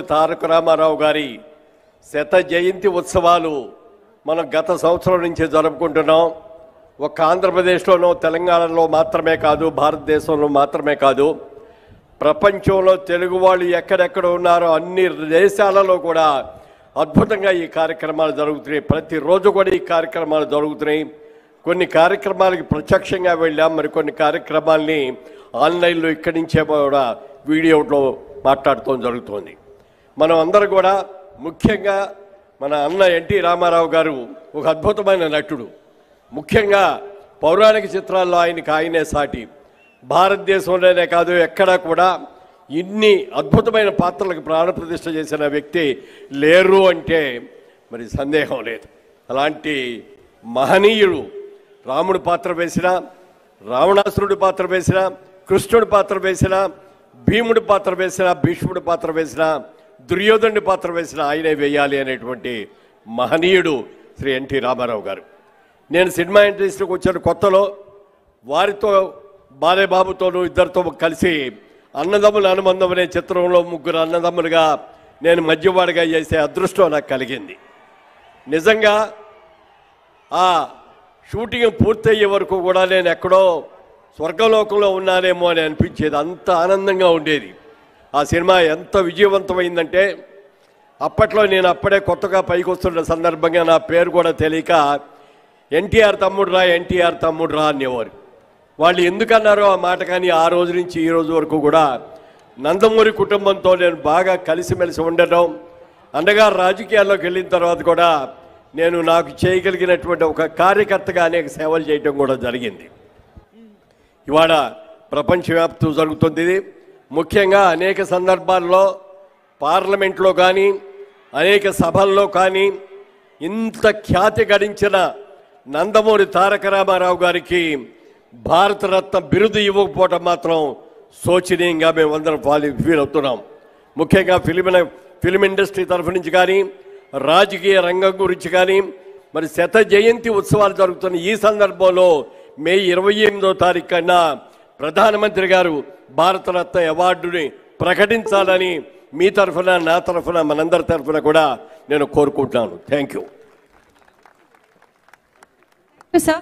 తారక రామారావు గారి శత జయంతి ఉత్సవాలు మనం గత సంవత్సరం నుంచే జరుపుకుంటున్నాం. ఒక ఆంధ్రప్రదేశ్లోనూ తెలంగాణలో మాత్రమే కాదు భారతదేశంలో మాత్రమే కాదు. ప్రపంచంలో తెలుగు వాళ్ళు ఎక్కడెక్కడ ఉన్నారో అన్ని దేశాలలో కూడా అద్భుతంగా ఈ కార్యక్రమాలు జరుగుతున్నాయి. ప్రతిరోజు కూడా ఈ కార్యక్రమాలు జరుగుతున్నాయి. కొన్ని కార్యక్రమాలకి ప్రత్యక్షంగా వెళ్ళాం. మరి కొన్ని కార్యక్రమాల్ని ఆన్లైన్లో ఇక్కడి నుంచే కూడా వీడియోలో మాట్లాడటం జరుగుతోంది. మనం అందరం కూడా ముఖ్యంగా మన అన్న ఎన్టీ రామారావు గారు ఒక అద్భుతమైన నటుడు. ముఖ్యంగా పౌరాణిక చిత్రాల్లో ఆయనకి ఆయనే సాటి. భారతదేశంలోనే కాదు ఎక్కడా కూడా ఇన్ని అద్భుతమైన పాత్రలకు ప్రాణప్రతిష్ఠ చేసిన వ్యక్తి లేరు అంటే మరి సందేహం లేదు. అలాంటి మహనీయుడు రాముడు పాత్ర వేసిన రావణాసురుడి పాత్ర వేసిన కృష్ణుడి పాత్ర వేసిన భీముడి పాత్ర వేసిన భీష్ముడి పాత్ర వేసిన దుర్యోధనుడి పాత్ర వేసిన ఆయనే వేయాలి అనేటువంటి మహనీయుడు శ్రీ ఎన్టీ రామారావు గారు. నేను సినిమా ఇండస్ట్రీకి వచ్చిన కొత్తలో. వారితో బాలేబాబుతోనూ ఇద్దరితో కలిసి అన్నదమ్ముల అనుబంధం అనే చిత్రంలో ముగ్గురు అన్నదమ్ములుగా నేను మధ్యవాడిగా చేసే అదృష్టం నాకు కలిగింది. నిజంగా ఆ షూటింగ్ పూర్తయ్యే వరకు కూడా నేను ఎక్కడో స్వర్గలోకంలో ఉన్నానేమో అని అనిపించేది. అంత ఆనందంగా ఉండేది. ఆ సినిమా ఎంత విజయవంతమైందంటే అప్పట్లో నేను అప్పుడే కొత్తగా పైకి వస్తున్న సందర్భంగా నా పేరు కూడా తెలియక ఎన్టీఆర్ తమ్ముడు రా ఎన్టీఆర్ తమ్ముడు రా అనేవారు. వాళ్ళు ఎందుకన్నారో ఆ మాట కానీ ఆ రోజు నుంచి ఈ రోజు వరకు కూడా నందమూరి కుటుంబంతో నేను బాగా కలిసిమెలిసి ఉండటం అండగా రాజకీయాల్లోకి వెళ్ళిన తర్వాత కూడా నేను నాకు చేయగలిగినటువంటి ఒక కార్యకర్తగా అనేక సేవలు చేయటం కూడా జరిగింది. ఇవాళ ప్రపంచవ్యాప్తం జరుగుతుంది. ముఖ్యంగా అనేక సందర్భాల్లో పార్లమెంట్లో కానీ అనేక సభల్లో కానీ ఇంత ఖ్యాతి గడించిన నందమూరి తారక రామారావు గారికి భారతరత్న బిరుదు ఇవ్వకపోవటం మాత్రం శోచనీయంగా మేమందరం ఫాలి ఫీల్ అవుతున్నాం. ముఖ్యంగా ఫిలిం ఫిలిం ఇండస్ట్రీ తరఫు నుంచి కానీ రాజకీయ రంగం గురించి కానీ మరి శత జయంతి ఉత్సవాలు జరుగుతున్న ఈ సందర్భంలో మే ఇరవై ఎనిమిదో తారీఖు కన్నా ప్రధానమంత్రి గారు భారతరత్న అవార్డుని ప్రకటించాలని మీ తరఫున నా తరఫున మనందరి తరఫున కూడా నేను కోరుకుంటున్నాను. Thank you sir